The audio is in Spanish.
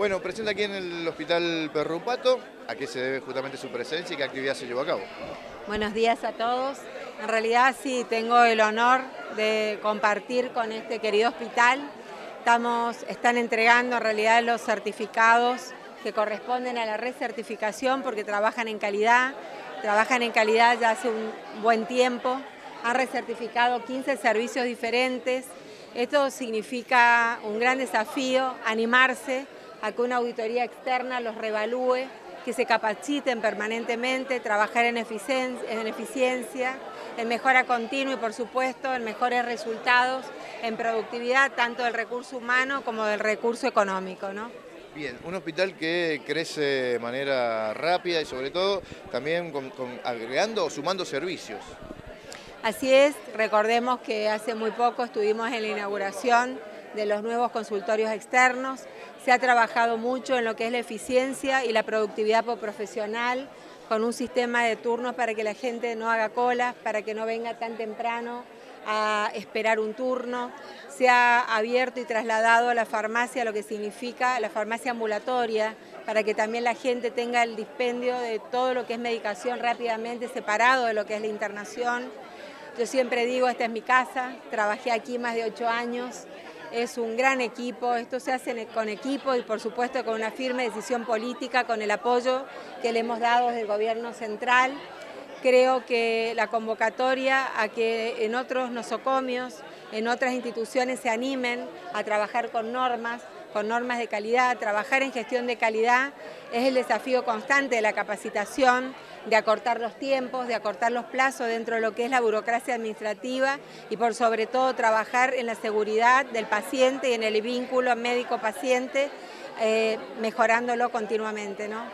Bueno, presenta aquí en el Hospital Perrupato, a qué se debe justamente su presencia y qué actividad se llevó a cabo. Buenos días a todos. En realidad sí, tengo el honor de compartir con este querido hospital. Estamos, están entregando en realidad los certificados que corresponden a la recertificación porque trabajan en calidad, trabajan en calidad ya hace un buen tiempo, han recertificado 15 servicios diferentes. Esto significa un gran desafío, animarse a que una auditoría externa los revalúe, que se capaciten permanentemente, trabajar en eficiencia, en, eficiencia, en mejora continua y por supuesto en mejores resultados en productividad tanto del recurso humano como del recurso económico. ¿no? Bien, un hospital que crece de manera rápida y sobre todo también agregando o sumando servicios. Así es, recordemos que hace muy poco estuvimos en la inauguración de los nuevos consultorios externos. Se ha trabajado mucho en lo que es la eficiencia y la productividad profesional con un sistema de turnos para que la gente no haga colas, para que no venga tan temprano a esperar un turno. Se ha abierto y trasladado a la farmacia lo que significa la farmacia ambulatoria, para que también la gente tenga el dispendio de todo lo que es medicación rápidamente separado de lo que es la internación. Yo siempre digo, esta es mi casa, trabajé aquí más de ocho años, es un gran equipo, esto se hace con equipo y por supuesto con una firme decisión política, con el apoyo que le hemos dado desde el gobierno central. Creo que la convocatoria a que en otros nosocomios, en otras instituciones se animen a trabajar con normas, con normas de calidad, trabajar en gestión de calidad es el desafío constante de la capacitación, de acortar los tiempos, de acortar los plazos dentro de lo que es la burocracia administrativa y por sobre todo trabajar en la seguridad del paciente y en el vínculo médico-paciente, eh, mejorándolo continuamente. ¿no?